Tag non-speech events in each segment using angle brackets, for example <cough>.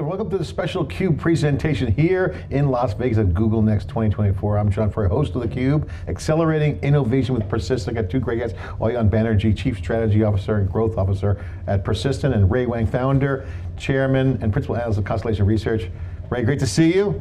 Welcome to the special CUBE presentation here in Las Vegas at Google Next 2024. I'm John Furrier, host of theCUBE, accelerating innovation with Persistent. I got two great guests, Ayon Banerjee, Chief Strategy Officer and Growth Officer at Persistent, and Ray Wang, Founder, Chairman, and Principal Analyst of Constellation Research. Ray, great to see you.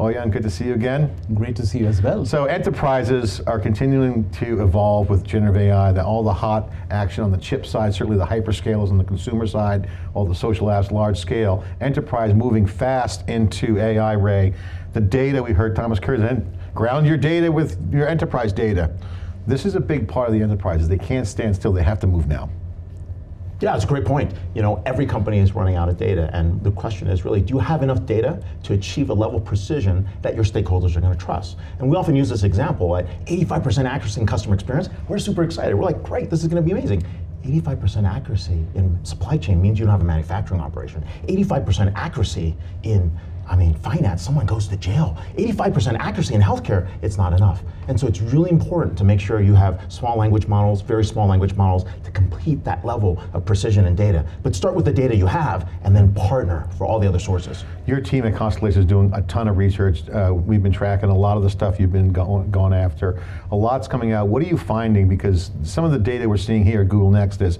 Oh, Ayon, good to see you again. Great to see you as well. So enterprises are continuing to evolve with generative AI, that all the hot action on the chip side, certainly the hyperscalers on the consumer side, all the social apps, large scale. Enterprise moving fast into AI, Ray. The data, we heard Thomas Kurian, ground your data with your enterprise data. This is a big part of the enterprises. They can't stand still, they have to move now. Yeah, it's a great point. You know, every company is running out of data, and the question is really, do you have enough data to achieve a level of precision that your stakeholders are going to trust? And we often use this example at 85% accuracy in customer experience. We're super excited. We're like, great, this is going to be amazing. 85% accuracy in supply chain means you don't have a manufacturing operation. 85% accuracy in I mean, finance, someone goes to jail. 85% accuracy in healthcare, it's not enough. And so it's really important to make sure you have small language models, very small language models, to complete that level of precision and data. But start with the data you have, and then partner for all the other sources. Your team at Constellation is doing a ton of research. Uh, we've been tracking a lot of the stuff you've been going, going after. A lot's coming out. What are you finding? Because some of the data we're seeing here at Google Next is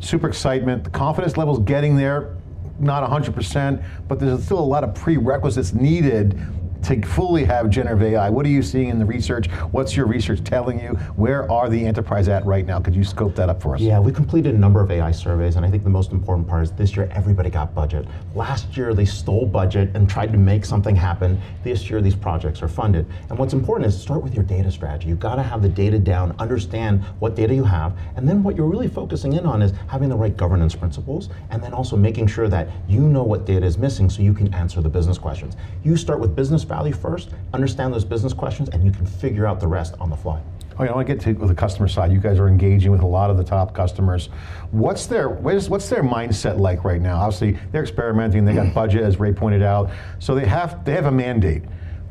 super excitement, the confidence level's getting there, not 100%, but there's still a lot of prerequisites needed to fully have generative AI? What are you seeing in the research? What's your research telling you? Where are the enterprise at right now? Could you scope that up for us? Yeah, we completed a number of AI surveys, and I think the most important part is this year everybody got budget. Last year they stole budget and tried to make something happen. This year these projects are funded. And what's important is start with your data strategy. You've got to have the data down, understand what data you have, and then what you're really focusing in on is having the right governance principles, and then also making sure that you know what data is missing so you can answer the business questions. You start with business value first, understand those business questions, and you can figure out the rest on the fly. Oh, yeah, I want to get to the customer side. You guys are engaging with a lot of the top customers. What's their what's their mindset like right now? Obviously, they're experimenting. They got <clears throat> budget, as Ray pointed out. So they have they have a mandate.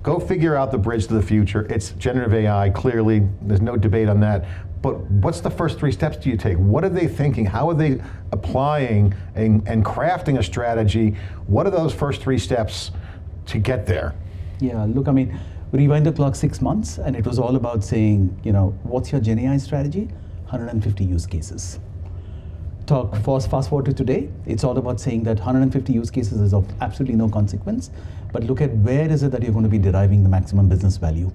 Go figure out the bridge to the future. It's generative AI. Clearly, there's no debate on that. But what's the first three steps do you take? What are they thinking? How are they applying and, and crafting a strategy? What are those first three steps to get there? Yeah, look, I mean, rewind the clock six months, and it was all about saying, you know, what's your Gen AI strategy? 150 use cases. Talk fast, fast forward to today, it's all about saying that 150 use cases is of absolutely no consequence, but look at where is it that you're going to be deriving the maximum business value.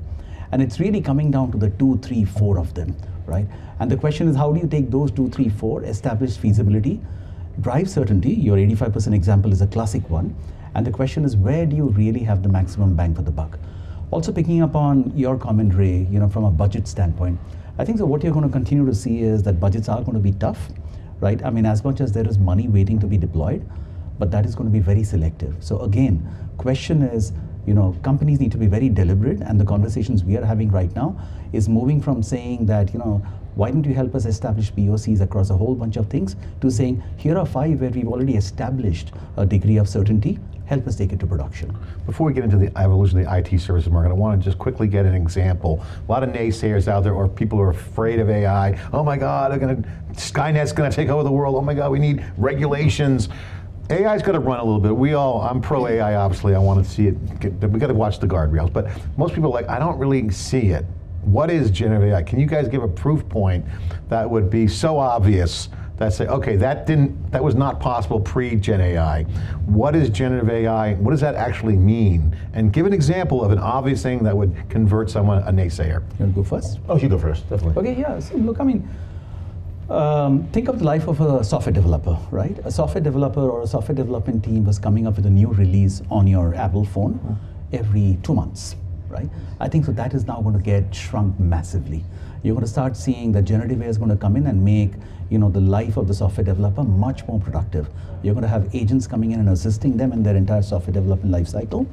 And it's really coming down to the two, three, four of them, right? And the question is, how do you take those two, three, four, establish feasibility, drive certainty, your 85% example is a classic one, and the question is, where do you really have the maximum bang for the buck? Also picking up on your comment, Ray, you know, from a budget standpoint, I think that what you're going to continue to see is that budgets are going to be tough, right? I mean, as much as there is money waiting to be deployed, but that is going to be very selective. So again, question is, you know, companies need to be very deliberate, and the conversations we are having right now is moving from saying that, you know, why don't you help us establish POCs across a whole bunch of things to saying, here are five where we've already established a degree of certainty, help us take it to production. Before we get into the evolution of the IT services market, I want to just quickly get an example. A lot of naysayers out there or people who are afraid of AI. Oh my God, they're going to, Skynet's going to take over the world. Oh my God, we need regulations. AI's got to run a little bit. We all, I'm pro AI, obviously. I want to see it. Get, we got to watch the guardrails. But most people are like, I don't really see it what is generative AI? Can you guys give a proof point that would be so obvious that say, okay, that didn't, that was not possible pre-Gen AI. What is generative AI? What does that actually mean? And give an example of an obvious thing that would convert someone a naysayer. You want to go first? Oh, you go first, definitely. Okay, yeah. So look, I mean, um, think of the life of a software developer, right? A software developer or a software development team was coming up with a new release on your Apple phone every two months right? I think so that is now going to get shrunk massively. You're going to start seeing that generative AI is going to come in and make you know, the life of the software developer much more productive. You're going to have agents coming in and assisting them in their entire software development lifecycle.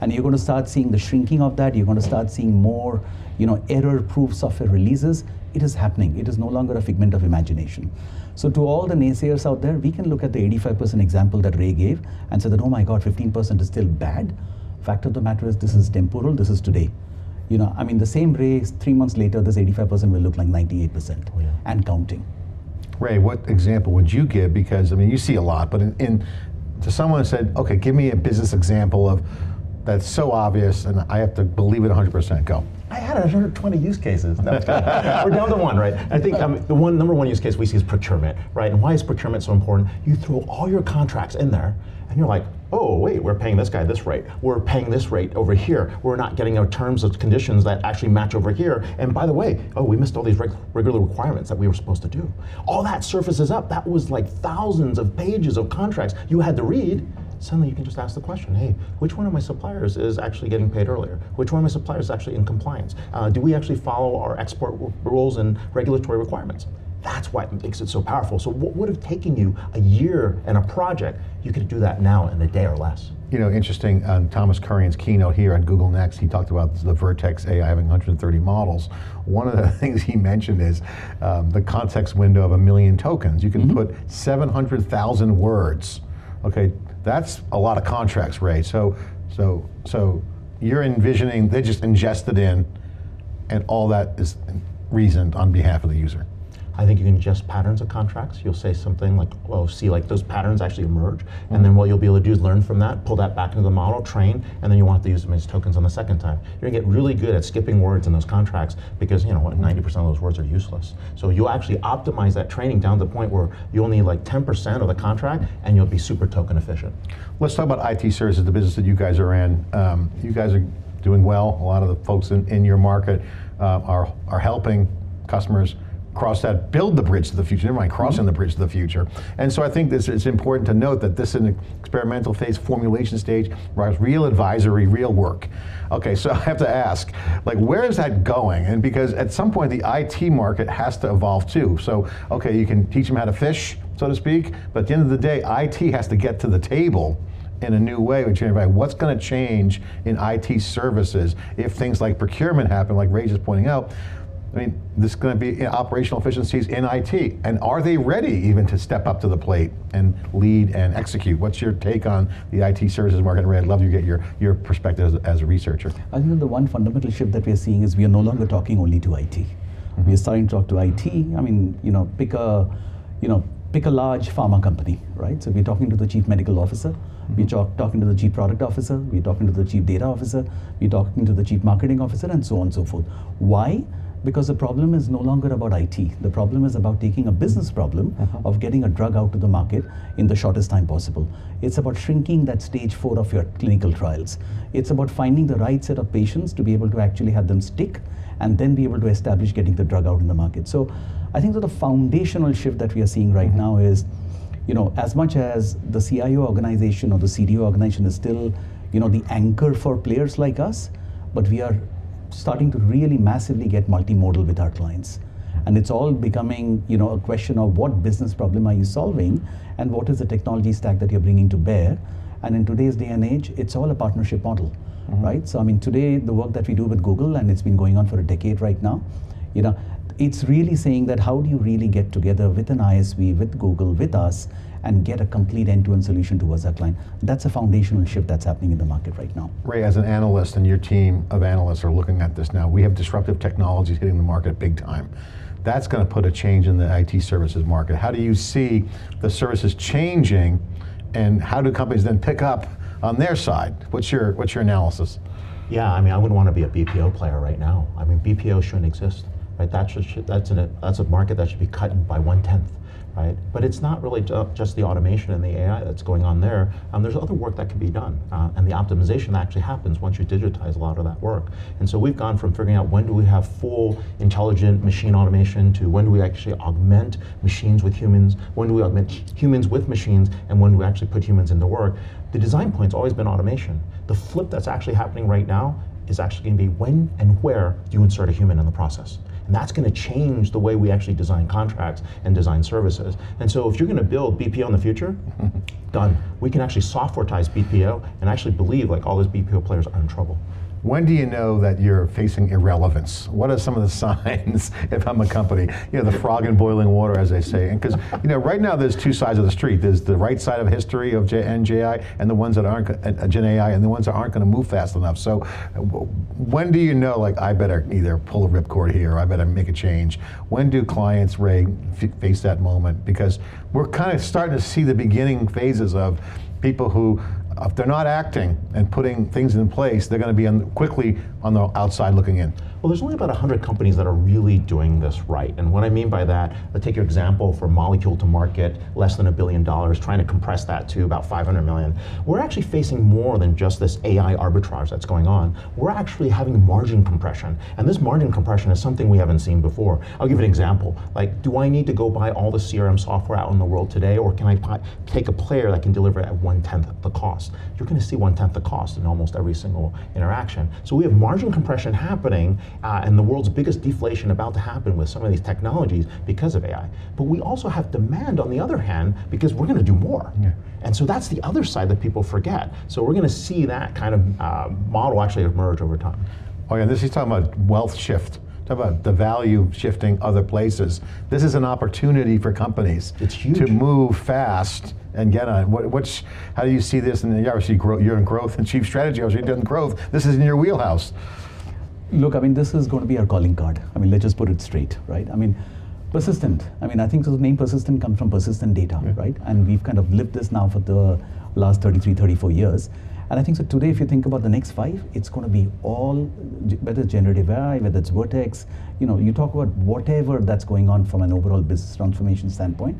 And you're going to start seeing the shrinking of that. You're going to start seeing more you know, error-proof software releases. It is happening. It is no longer a figment of imagination. So to all the naysayers out there, we can look at the 85% example that Ray gave and say that, oh my God, 15% is still bad. Fact of the matter is this is temporal, this is today. You know, I mean, the same race, three months later, this 85% will look like 98% oh, yeah. and counting. Ray, what example would you give? Because, I mean, you see a lot, but in, in to someone and said, okay, give me a business example of that's so obvious and I have to believe it 100%, go. I had 120 use cases. No, <laughs> We're down to one, right? I think um, the one number one use case we see is procurement, right? And why is procurement so important? You throw all your contracts in there, and you're like, oh wait, we're paying this guy this rate. We're paying this rate over here. We're not getting our terms of conditions that actually match over here. And by the way, oh, we missed all these reg- regular requirements that we were supposed to do. All that surfaces up. That was like thousands of pages of contracts you had to read suddenly you can just ask the question, hey, which one of my suppliers is actually getting paid earlier? Which one of my suppliers is actually in compliance? Uh, do we actually follow our export rules and regulatory requirements? That's what makes it so powerful. So what would have taken you a year and a project, you could do that now in a day or less. You know, interesting, on Thomas Kurian's keynote here at Google Next, he talked about the Vertex AI having 130 models. One of the <laughs> things he mentioned is um, the context window of a million tokens. You can mm -hmm. put 700,000 words, okay, that's a lot of contracts, Ray. So, so, so you're envisioning they just ingested in, and all that is reasoned on behalf of the user. I think you can ingest patterns of contracts. You'll say something like, well, see like those patterns actually emerge. Mm-hmm. And then what you'll be able to do is learn from that, pull that back into the model, train, and then you want to use them as tokens on the second time. You're gonna get really good at skipping words in those contracts because you know what, 90% of those words are useless. So you'll actually optimize that training down to the point where you'll need like 10% of the contract and you'll be super token efficient. Let's talk about IT services, the business that you guys are in. Um, you guys are doing well. A lot of the folks in, in your market uh, are, are helping customers cross that, build the bridge to the future, never mind crossing mm -hmm. the bridge to the future. And so I think this it's important to note that this is an experimental phase, formulation stage, real advisory, real work. Okay, so <laughs> I have to ask, like, where is that going? And because at some point the IT market has to evolve too. So, okay, you can teach them how to fish, so to speak, but at the end of the day, IT has to get to the table in a new way with everybody. What's going to change in IT services if things like procurement happen, like Ray just pointing out? I mean, this is going to be operational efficiencies in IT. And are they ready even to step up to the plate and lead and execute? What's your take on the IT services market? Ray, I'd love to get your, your perspective as, as, a researcher. I think the one fundamental shift that we're seeing is we are no longer talking only to IT. Mm -hmm. We are starting to talk to IT. I mean, you know, pick a, you know, pick a large pharma company, right? So we're talking to the chief medical officer, mm-hmm. we're talk, talking to the chief product officer, we're talking to the chief data officer, we're talking to the chief marketing officer, and so on and so forth. Why? Because the problem is no longer about IT. The problem is about taking a business problem uh -huh. of getting a drug out to the market in the shortest time possible. It's about shrinking that stage four of your clinical trials. It's about finding the right set of patients to be able to actually have them stick and then be able to establish getting the drug out in the market. So I think that the foundational shift that we are seeing right -hmm. now is, you know, as much as the CIO organization or the CDO organization is still, you know, the anchor for players like us, but we are starting to really massively get multimodal with our clients. And it's all becoming, you know, a question of what business problem are you solving and what is the technology stack that you're bringing to bear. And in today's day and age, it's all a partnership model, mm -hmm. right? So I mean, today the work that we do with Google, and it's been going on for a decade right now, you know, it's really saying that how do you really get together with an ISV, with Google, with us, and get a complete end-to-end solution towards our client. That's a foundational shift that's happening in the market right now. Ray, as an analyst and your team of analysts are looking at this now, we have disruptive technologies hitting the market big time. That's going to put a change in the IT services market. How do you see the services changing and how do companies then pick up on their side? What's your, what's your analysis? Yeah, I mean, I wouldn't want to be a BPO player right now. I mean, BPO shouldn't exist, right? That should, that's, an, that's a market that should be cut by one tenth right? But it's not really just the automation and the AI that's going on there. Um, there's other work that can be done, uh, and the optimization actually happens once you digitize a lot of that work. And so we've gone from figuring out when do we have full intelligent machine automation to when do we actually augment machines with humans, when do we augment humans with machines, and when do we actually put humans into work. The design point's always been automation. The flip that's actually happening right now is actually going to be when and where do you insert a human in the process. And that's going to change the way we actually design contracts and design services. And so if you're going to build BPO in the future, <laughs> done. We can actually softwaretize BPO and actually believe like all those BPO players are in trouble. When do you know that you're facing irrelevance? What are some of the <laughs> signs if I'm a company? You know, the frog in boiling water, as they say. And because, you know, right now there's two sides of the street. There's the right side of history of Gen AI and the ones that aren't, uh, Gen AI, and the ones that aren't going to move fast enough. So when do you know, like, I better either pull a ripcord here, or I better make a change? When do clients, Ray, face that moment? Because we're kind of starting to see the beginning phases of people who, if they're not acting and putting things in place, they're going to be on, quickly on the outside looking in. Well, there's only about 100 companies that are really doing this right. And what I mean by that, let's take your example for molecule to market, less than a billion dollars, trying to compress that to about 500 million. We're actually facing more than just this AI arbitrage that's going on. We're actually having margin compression. And this margin compression is something we haven't seen before. I'll give an example. Like, do I need to go buy all the CRM software out in the world today, or can I take a player that can deliver at one tenth the cost? You're going to see one tenth the cost in almost every single interaction. So we have margin compression happening uh, and the world's biggest deflation about to happen with some of these technologies because of AI. But we also have demand on the other hand because we're going to do more. Yeah. And so that's the other side that people forget. So we're going to see that kind of uh, model actually emerge over time. Oh yeah, this is talking about wealth shift. Talk about the value shifting other places. This is an opportunity for companies to move fast and get on. What, what's, how do you see this? And you obviously grow, you're in growth and chief strategy. Obviously, you're in growth. This is in your wheelhouse. Look, I mean, this is going to be our calling card. I mean, let's just put it straight, right? I mean, persistent. I mean, I think the name persistent comes from persistent data, yeah. right? And we've kind of lived this now for the last 33, 34 years. And I think so today, if you think about the next five, it's going to be all, whether it's generative AI, whether it's Vertex, you know, you talk about whatever that's going on from an overall business transformation standpoint,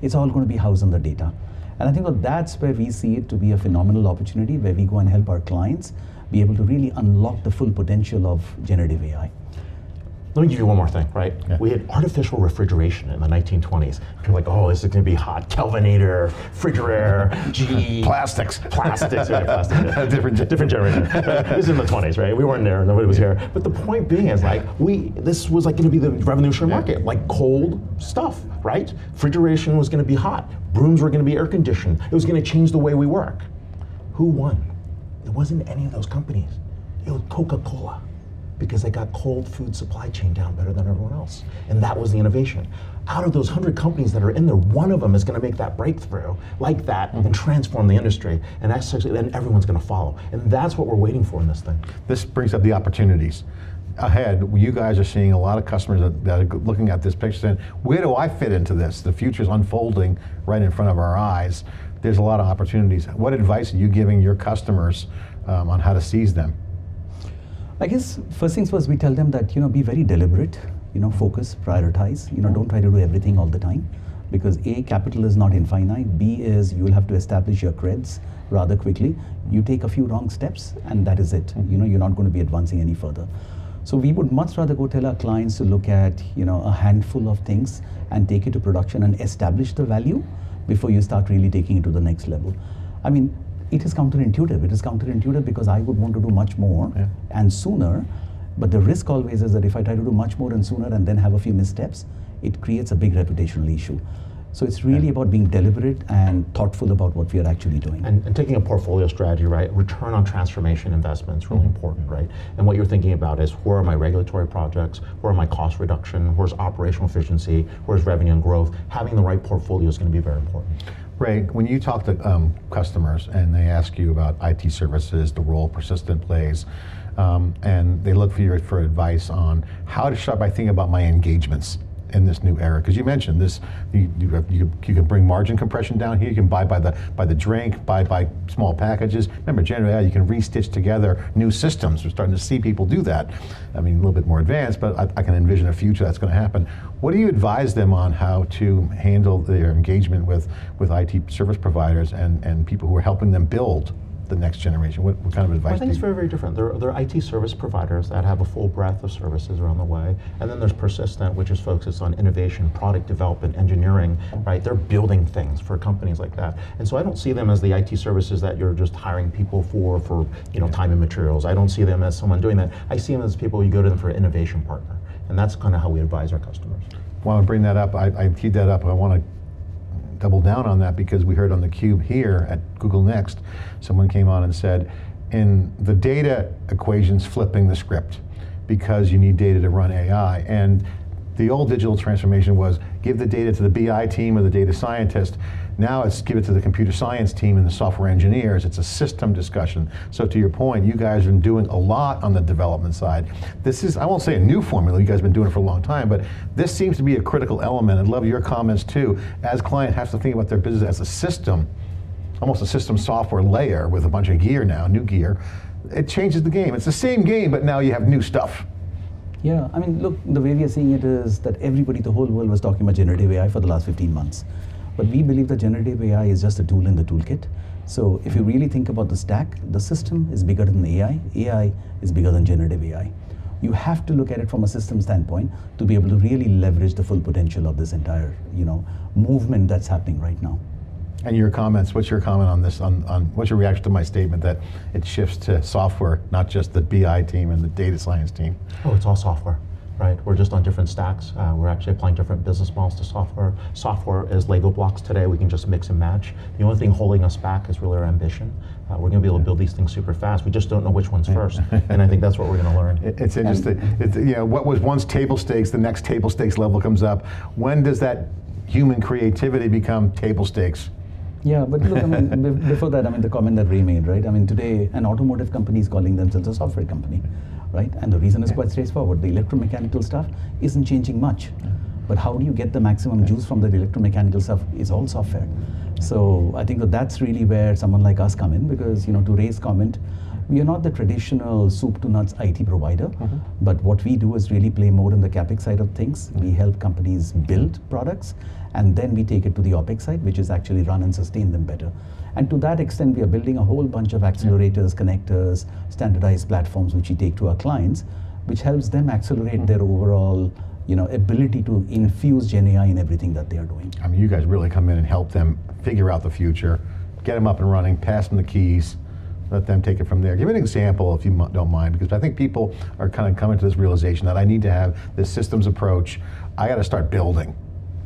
it's all going to be housed in the data. And I think that that's where we see it to be a phenomenal opportunity where we go and help our clients be able to really unlock the full potential of generative AI. Let me give you one more thing, right? Yeah. We had artificial refrigeration in the 1920s. You're like, oh, this is going to be hot. Kelvinator, Frigidaire, <laughs> GE. Plastics. Plastics. Right, plastic. <laughs> different, different generation. this is in the 20s, right? We weren't there. Nobody was here. But the point being is like, we, this was like going to be the revolutionary yeah. market, like cold stuff, right? Refrigeration was going to be hot. Brooms were going to be air conditioned. It was going to change the way we work. Who won? It wasn't any of those companies. It was Coca-Cola because they got cold food supply chain down better than everyone else. And that was the innovation. Out of those 100 companies that are in there, one of them is going to make that breakthrough like that mm-hmm. and transform the industry. And that's actually, then everyone's going to follow. And that's what we're waiting for in this thing. This brings up the opportunities. Ahead, you guys are seeing a lot of customers that, that are looking at this picture saying, where do I fit into this? The future's unfolding right in front of our eyes there's a lot of opportunities. What advice are you giving your customers um, on how to seize them? I guess first things first, we tell them that you know be very deliberate, you know, focus, prioritize. You know, don't try to do everything all the time, because a capital is not infinite. B is you will have to establish your creds rather quickly. You take a few wrong steps, and that is it. You know, you're not going to be advancing any further. So we would much rather go tell our clients to look at you know a handful of things and take it to production and establish the value before you start really taking it to the next level. I mean, it is counterintuitive. It is counterintuitive because I would want to do much more yeah. and sooner. But the risk always is that if I try to do much more and sooner and then have a few missteps, it creates a big reputational issue. So it's really yeah. about being deliberate and thoughtful about what we are actually doing. And, and taking a portfolio strategy, right? Return on transformation investments really mm-hmm. important, right? And what you're thinking about is where are my regulatory projects? Where are my cost reduction? Where's operational efficiency? Where's revenue and growth? Having the right portfolio is going to be very important. Ray, when you talk to um, customers and they ask you about IT services, the role persistent plays, um, and they look for you for advice on how to start by thinking about my engagements in this new era? Because you mentioned this, you, you, you, can bring margin compression down here. You can buy by the by the drink, buy by small packages. Remember, generally, you can restitch together new systems. We're starting to see people do that. I mean, a little bit more advanced, but I, I can envision a future that's going to happen. What do you advise them on how to handle their engagement with with IT service providers and and people who are helping them build? The next generation? What, what kind of advice? Well, I think it's very, very different. There, there are IT service providers that have a full breadth of services around the way, and then there's Persistent, which is focused on innovation, product development, engineering. Right? They're building things for companies like that, and so I don't see them as the IT services that you're just hiring people for for you know time and materials. I don't see them as someone doing that. I see them as people you go to them for an innovation partner, and that's kind of how we advise our customers. Want to bring that up? I, I teed that up. I want to double down on that because we heard on the cube here at Google Next, someone came on and said, in the data equations flipping the script because you need data to run AI. And the old digital transformation was give the data to the BI team or the data scientist. Now it's give it to the computer science team and the software engineers. It's a system discussion. So to your point, you guys have been doing a lot on the development side. This is, I won't say a new formula, you guys have been doing it for a long time, but this seems to be a critical element. I'd love your comments too. As client has to think about their business as a system, almost a system software layer with a bunch of gear now, new gear, it changes the game. It's the same game, but now you have new stuff. Yeah, I mean, look, the way we are seeing it is that everybody, the whole world was talking about generative AI for the last 15 months. But we believe that generative AI is just a tool in the toolkit. So if you really think about the stack, the system is bigger than AI, AI is bigger than generative AI. You have to look at it from a system standpoint to be able to really leverage the full potential of this entire, you know, movement that's happening right now. And your comments, what's your comment on this? On, on what's your reaction to my statement that it shifts to software, not just the BI team and the data science team? Oh, it's all software, right? We're just on different stacks. Uh, we're actually applying different business models to software. Software is Lego blocks today. We can just mix and match. The only thing holding us back is really our ambition. Uh, we're going to be able to build these things super fast. We just don't know which one's first, and I think that's what we're going to learn. It's interesting. It's, you know, what was once table stakes, the next table stakes level comes up. When does that human creativity become table stakes? Yeah, but look, I mean, <laughs> before that, I mean, the comment that Ray made, right? I mean, today, an automotive company is calling themselves a software company, right? And the reason is quite straightforward. The electromechanical stuff isn't changing much. But how do you get the maximum juice from the electromechanical stuff is all software. So I think that that's really where someone like us come in because, you know, to Ray's comment, we are not the traditional soup to nuts IT provider, mm-hmm. but what we do is really play more in the capex side of things. Mm-hmm. We help companies build products, and then we take it to the opex side, which is actually run and sustain them better. And to that extent, we are building a whole bunch of accelerators, connectors, standardized platforms, which we take to our clients, which helps them accelerate their overall, you know, ability to infuse Gen AI in everything that they are doing. I mean, you guys really come in and help them figure out the future, get them up and running, pass them the keys, let them take it from there. Give me an example, if you don't mind, because I think people are kind of coming to this realization that I need to have this systems approach. I got to start building.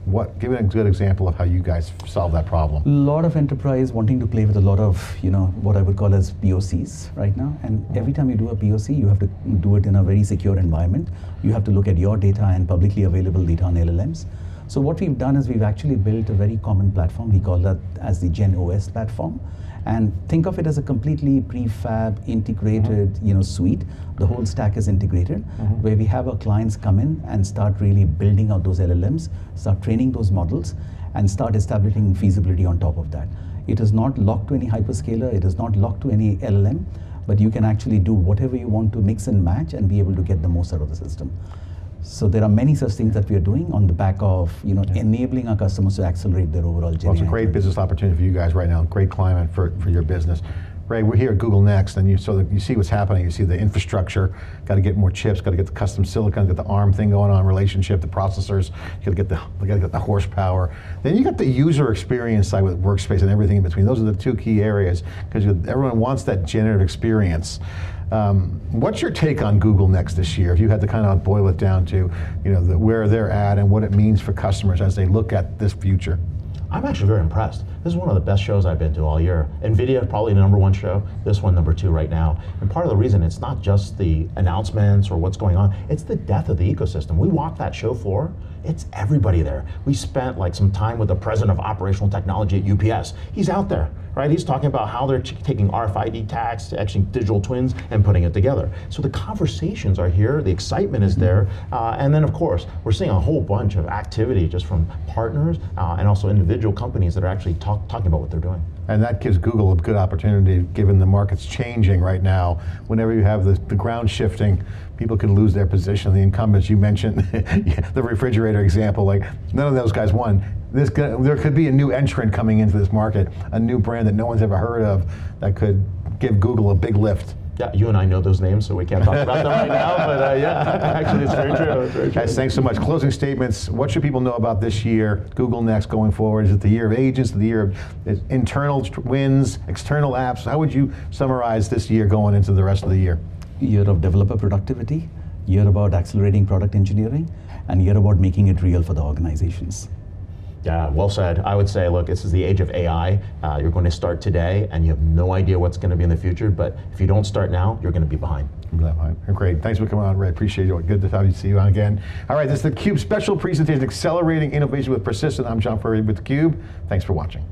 What? Give a good example of how you guys solve that problem. A lot of enterprise wanting to play with a lot of you know what I would call as POCs right now. And every time you do a POC, you have to do it in a very secure environment. You have to look at your data and publicly available data on LLMs. So what we've done is we've actually built a very common platform. We call that as the Gen OS platform. And think of it as a completely prefab, integrated, mm-hmm. you know, suite. The whole stack is integrated, mm-hmm. where we have our clients come in and start really building out those LLMs, start training those models, and start establishing feasibility on top of that. It is not locked to any hyperscaler, it is not locked to any LLM, but you can actually do whatever you want to mix and match and be able to get the most out of the system. So there are many such things that we are doing on the back of you know enabling our customers to accelerate their overall journey. Well, it's a great business opportunity for you guys right now. Great climate for, for your business. Ray, we're here at Google Next, and you so that you see what's happening. You see the infrastructure. Got to get more chips. Got to get the custom silicon. Got the ARM thing going on. Relationship, the processors. Got to get the. Got to get the horsepower. Then you got the user experience side with workspace and everything in between. Those are the two key areas because everyone wants that generative experience. Um, what's your take on Google Next this year? If you had to kind of boil it down to, you know, the, where they're at and what it means for customers as they look at this future. I'm actually very impressed. This is one of the best shows I've been to all year. NVIDIA, probably the number one show. This one, number two right now. And part of the reason it's not just the announcements or what's going on, it's the death of the ecosystem. We walked that show floor, it's everybody there. We spent like some time with the president of operational technology at UPS. He's out there, right? He's talking about how they're taking RFID tags, actually digital twins, and putting it together. So the conversations are here, the excitement is there, uh, and then of course we're seeing a whole bunch of activity just from partners uh, and also individual companies that are actually talk, talking about what they're doing. And that gives Google a good opportunity, given the market's changing right now. Whenever you have the, the ground shifting, people could lose their position. The incumbents, you mentioned <laughs> the refrigerator example, like none of those guys won. This, guy- there could be a new entrant coming into this market, a new brand that no one's ever heard of that could give Google a big lift. Yeah, you and I know those names, so we can't talk about them right now. <laughs> But uh, yeah, <laughs> actually, it's very true. It's very true. Guys, thanks so much. Closing statements. What should people know about this year, Google Next going forward? Is it the year of agents, the year of internal wins, external apps? How would you summarize this year going into the rest of the year? year of developer productivity, year about accelerating product engineering, and year about making it real for the organizations. Yeah, well said. I would say, look, this is the age of AI. Uh, you're going to start today, and you have no idea what's going to be in the future. But if you don't start now, you're going to be behind. Fine. Great. Thanks for coming on, Ray. Appreciate you. Good to have you see you on again. All right, this is the Cube special presentation, Accelerating Innovation with Persistent. I'm John Furrier with theCUBE. Thanks for watching.